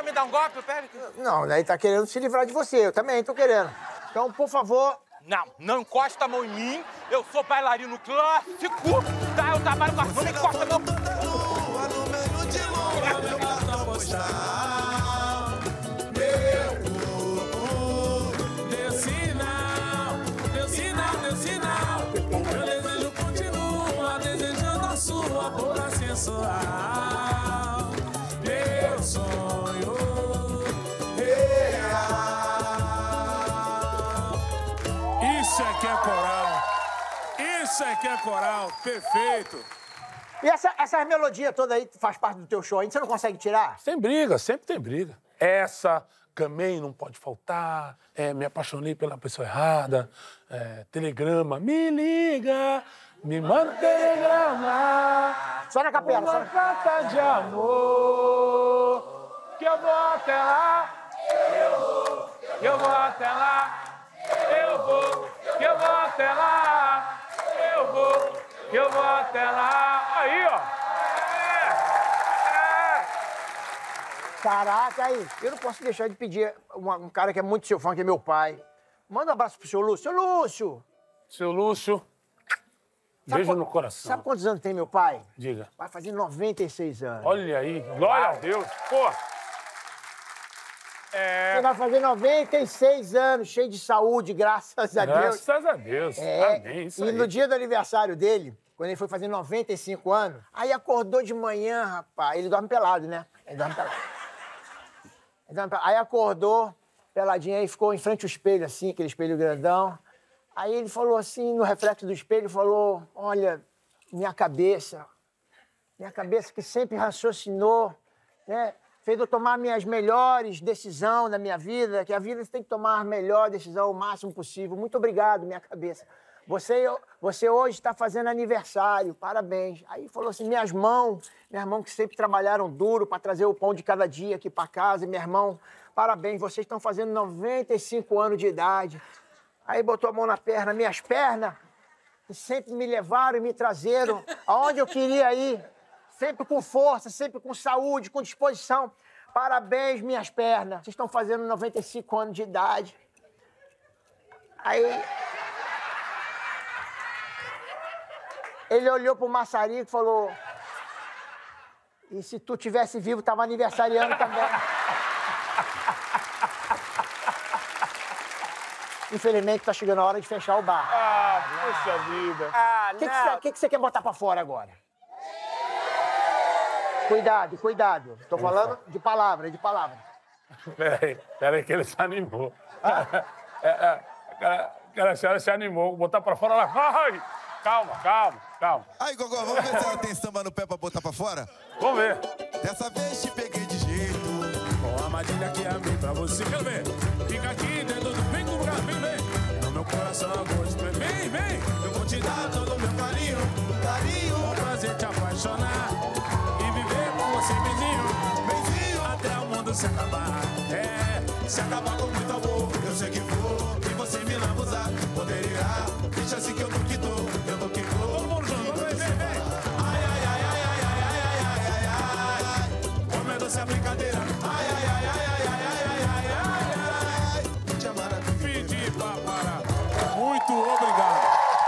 quer me dar um golpe, Pérez? Não, daí tá querendo se livrar de você. Eu também tô querendo. Então, por favor, Não, não encosta a mão em mim. Eu sou bailarino clássico, tá? Eu trabalho com a não encosta a mão. Isso é que é coral. Isso é que é coral. Perfeito. E essa, essa melodia toda aí faz parte do teu show, ainda você não consegue tirar? Tem briga, sempre tem briga. Essa também não pode faltar. É, me apaixonei pela pessoa errada. É, telegrama, me liga, me manda telegrama. Só na capela, só Uma carta de amor. Que eu vou até lá. Eu vou, eu vou até lá. Eu vou até lá. Eu vou, eu vou até lá. Aí, ó. Caraca, aí. Eu não posso deixar de pedir uma- um cara que é muito seu fã, que é meu pai. Manda um abraço pro seu Lúcio. Seu Lúcio! Seu Lúcio, Sabe beijo no coração. Sabe quantos anos tem meu pai? Diga. Vai fazer 96 anos. Olha aí, glória a Deus. Pô, Ele vai fazer 96 anos, cheio de saúde, graças a Deus. graças a Deus. É, Amém, isso e aí. no dia do aniversário dele, quando ele foi fazer 95 anos, aí acordou de manhã, rapaz. Ele dorme pelado, né? Ele dorme pelado. Ele dorme pelado. Aí acordou, peladinho, aí ficou em frente ao espelho, assim, aquele espelho grandão. Aí ele falou assim, no reflexo do espelho, falou: Olha, minha cabeça, minha cabeça que sempre raciocinou, né? Fez eu tomar minhas melhores decisões na minha vida, que a vida você tem que tomar a melhor decisão o máximo possível. Muito obrigado, minha cabeça. Você, você hoje está fazendo aniversário, parabéns. Aí falou assim: minhas mãos, minhas mãos que sempre trabalharam duro para trazer o pão de cada dia aqui para casa, minha irmão, parabéns, vocês estão fazendo 95 anos de idade. Aí botou a mão na perna, minhas pernas, que sempre me levaram e me trazeram aonde eu queria ir. Sempre com força, sempre com saúde, com disposição. Parabéns, minhas pernas. Vocês estão fazendo 95 anos de idade. Aí. Ele olhou pro maçarico e falou. E se tu tivesse vivo, tava aniversariando também. Infelizmente, tá chegando a hora de fechar o bar. Ah, puxa vida. Ah, O que, que, você, que que você quer botar pra fora agora? Cuidado, cuidado. Tô falando de palavra, de palavra. Peraí, peraí que ele se animou. É, é, cara, cara, a senhora se animou. Botar pra fora, ela... Ai! Calma, calma, calma. Aí, Gogó, vamos ver se ela tem samba no pé pra botar pra fora? Vamos ver. Dessa vez te peguei de jeito. Com a armadilha que abri pra você. Quero ver. Fica aqui dentro do. Vem com vem, vem. No meu coração agora. Vem, vem. Eu vou te dar todo o meu carinho. Carinho. Vou fazer te apaixonar. Se acabar. É. Se acabar com muito amor. Eu sei que vou. E você me lambuzar. Poderia. Deixa que